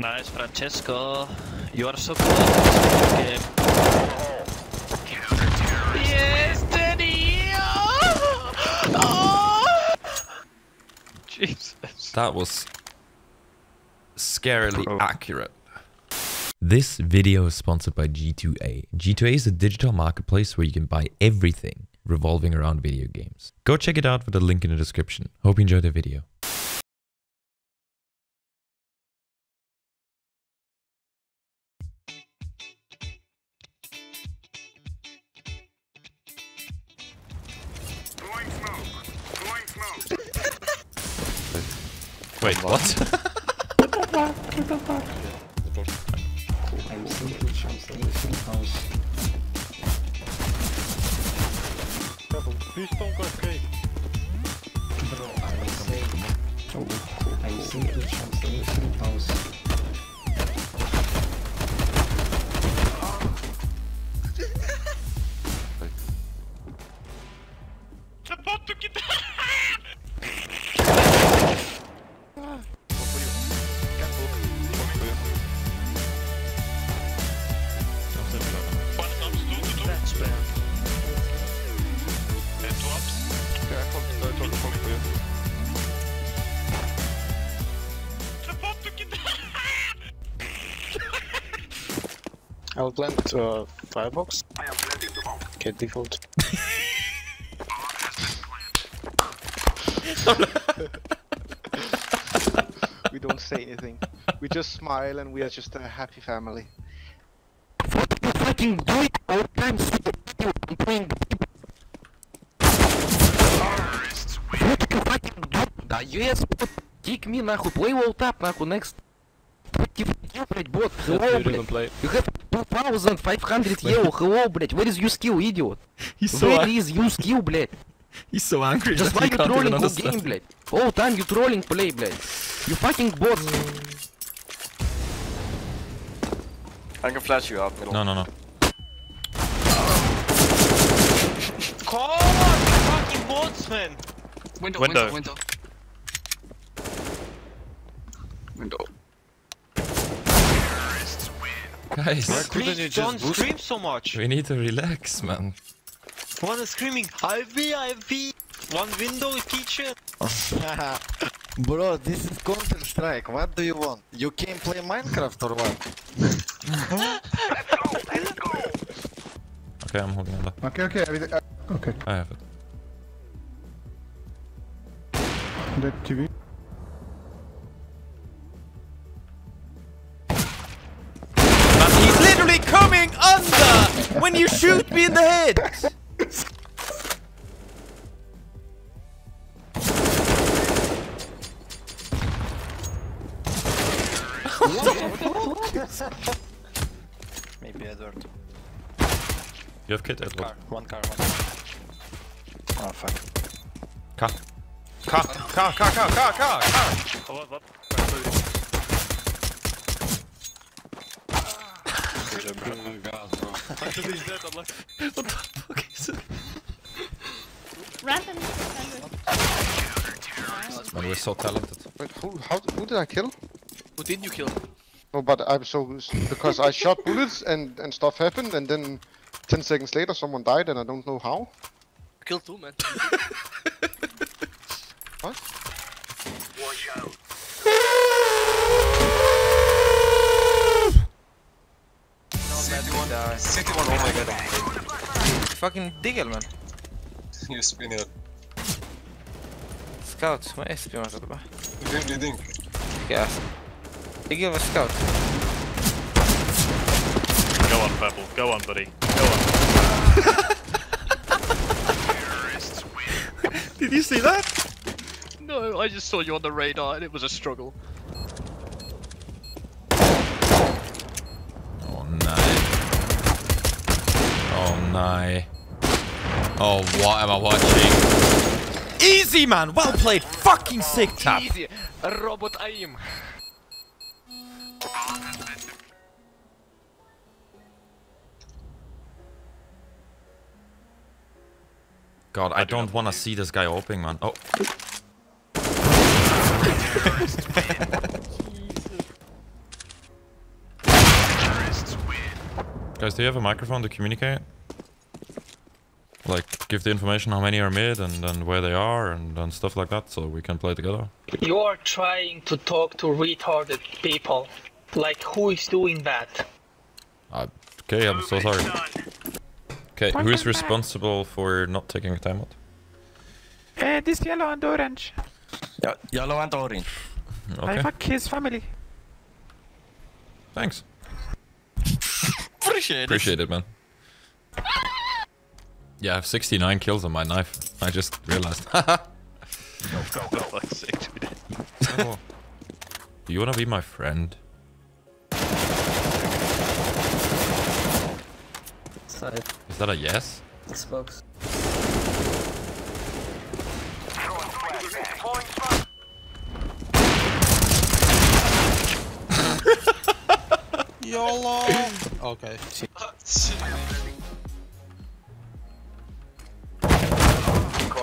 Nice, Francesco. You are so good. Okay. Yes, Daddy! Oh! oh! Jesus. That was scarily accurate. This video is sponsored by G2A. G2A is a digital marketplace where you can buy everything revolving around video games. Go check it out with the link in the description. Hope you enjoyed the video. Wait, what? I'm simply choosing the same house. Bro, I'm saying. I'm simply choosing the same house. I'll plant uh, firebox. Okay, default. we don't say anything. We just smile and we are just a happy family. fucking do it all time I'm playing What you fucking do? Да yes, kick me нахуй, play world up нахуй, next Fucking you, блядь, bot, hello, блядь You have 2500 euro, hello, блядь, where is your skill, idiot? He's so, Where ang- is your skill, блядь? he's so angry Just that why he you can't trolling even whole game, understand. блядь? All time you trolling play, блядь You fucking bots I can flash you out middle. No, no, no. Come on, you fucking bots, man! Window, Window. window, window. Window. Guys, Please don't scream so much! we need to relax, man. One is screaming, IV, IV! One window kitchen! Bro, this is Counter Strike. What do you want? You can't play Minecraft or what? Okay, I'm holding on that. Okay, okay, everything. Uh, okay, I have it. the TV. Literally under when you shoot me in the head. Maybe Edward. You have kit, Edward. Car. One car, one car. Oh fuck. Car. Car, car, car, car, car, car, car. What the fuck is it? Random. Man, we're so talented. Wait, who, how, who did I kill? Who did you kill? No, but I'm so because I shot bullets and and stuff happened, and then ten seconds later someone died, and I don't know how. I killed two man. What? City one, oh my god. Fucking deagle man. You spin it. Scout, ma SP ma seda või? Leading, leading. jah. Deagle või scout? Go on, Purple, go on, buddy. Go on. Did you see that? No, I just saw you on the radar and it was a struggle. I... Oh, what am I watching? Easy, man! Well played! Fucking sick tap! Easy! Robot aim! God, I, don't want to see this guy opening, man. Oh. Guys, do you have a microphone to communicate? Like, give the information how many are mid and, and where they are and, and stuff like that so we can play together. You are trying to talk to retarded people. Like, who is doing that? Uh, okay, I'm so sorry. Okay, who is responsible for not taking a timeout? Eh, this yellow and orange. Yeah, yellow and orange. Okay. I Okay, fuck his family. thanks. Appreciate it. Appreciate it, man. Yeah, I have 69 kills on my knife. I just realized. Oh. Do you wanna be my friend? Side. Is that a yes? Xbox. YOLO! okay.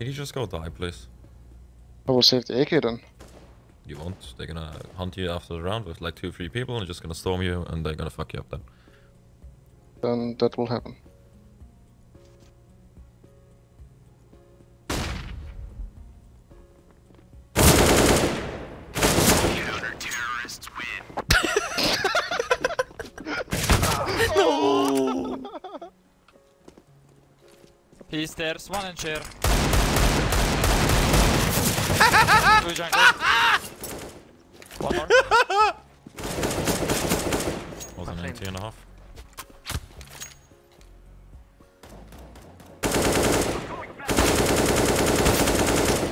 Can you just go die, please? I will save the AK then. You won't. They're gonna hunt you after the round with like two, three people, and they're just gonna storm you, and they're gonna fuck you up then. Then that will happen. He's stairs, one in chair. Two jungle. One more. Was an 90 and a half.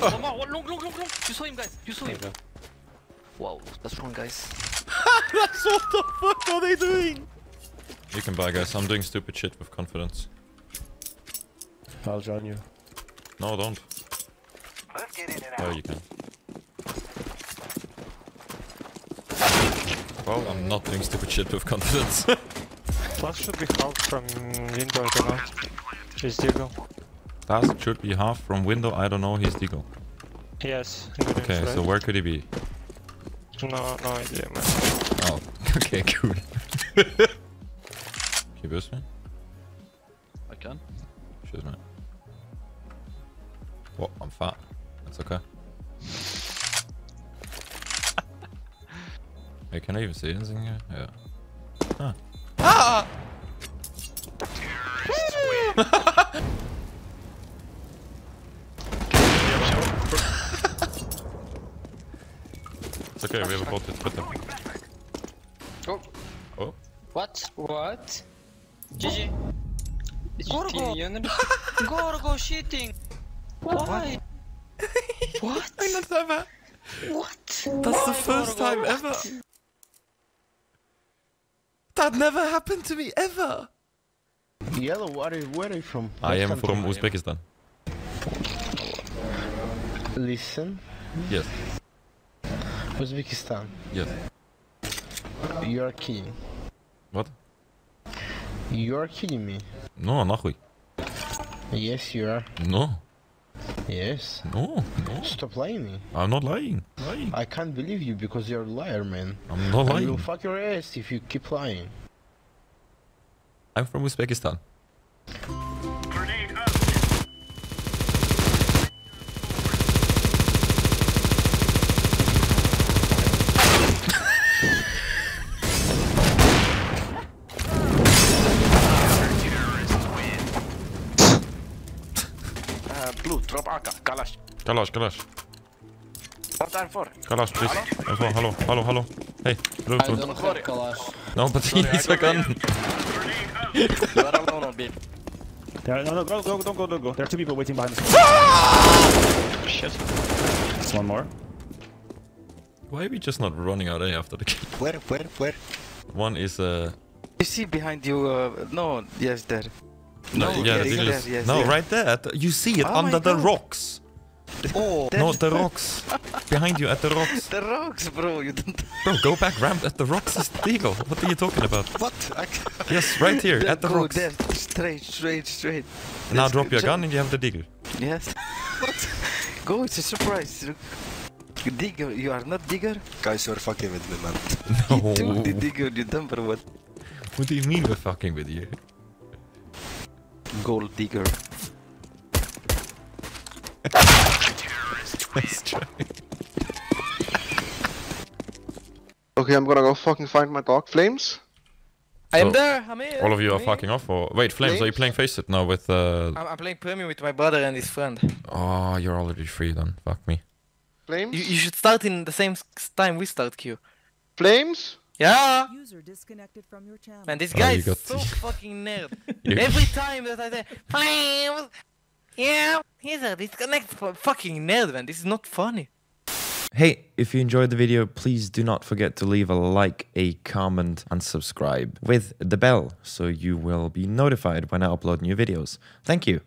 One more, one long, long, long, long. You saw him, guys. You saw him. Wow, that's strong, guys. What the fuck are they doing? You can buy, guys. I'm doing stupid shit with confidence. I'll join you. No, don't. Oh, you can. Well, I'm not doing stupid shit with confidence. Plus should be half from window, I don't know. Is Diego? That should be half from window. I don't know. He's Deagle. Yes. Okay, so right? where could he be? No, no idea, man. Oh, okay, cool. Can you boost me? That's okay. Wait, can I even see anything here? Yeah. Huh. Ah! It's okay, we have a bot with Twitter. Oh. Oh. What? What? GG. Gorgo! Gorgo shitting! Why? what? What? That's the first time ever. That never happened to me ever. Yellow, where are you, where are you from? I What am country? from Uzbekistan. Listen, Yes, Uzbekistan. yes. You are kidding. What? You are kidding me. No, нахуй. Yes, you are. No, Yes. no, no. Stop lying me. I'm not lying. Lying. I can't believe you because you're a liar, man. I'm not I will fuck your ass if you keep lying. I'm from Uzbekistan. Uh, blue, drop AK, Kalash. Kalash, Kalash. What time for? Kalash, please. Hello, hello, hello, hello. Hey, blue, blue. Sorry. No, but he needs a gun. You are alone on B. Yeah, no, no, go, go, don't go, don't go. There are two people waiting behind us. Shit. There's one more. Why are we just not running out A after the kill? Where, where, where? One is uh, You see behind you, uh, no, yes, there. No, No, yeah, yes, the deagle yes, no, yes. right there. you see it Oh under the rocks. Oh, No, the rocks. Behind you at the rocks. the rocks, bro. You don't. Bro, go back, ramp at the rocks is the deagle. What are you talking about? What? Yes, right here, at the Go rocks. there, straight, straight, straight. Now Yes, drop your jump. gun and you have the deagle. Yes. what? Go, it's a surprise. Look. Digger, you are not digger? Guys, you're fucking with me, man. No. Dude, the digger, you dumb or what? What do you mean we're fucking with you? Gold digger. Let's try. Okay, I'm gonna go fucking find my dog. Flames? I am So, there. I'm here. All of you are Me. fucking off or wait, Flames, are you Flames? playing Faceit now with uh I'm, I'm playing Premium with my brother and his friend. Oh you're already free then. Fuck me. Flames? You, you should start in the same time we start queue. Flames? Yeah. User disconnected from your channel. Man, this Oh, guy you is got so fucking nerd. Every time that I say flames, yeah, he's a disconnected fu- fucking nerd, man. This is not funny. Hey, if you enjoyed the video, please do not forget to leave a like, a comment, and subscribe with the bell so you will be notified when I upload new videos. Thank you.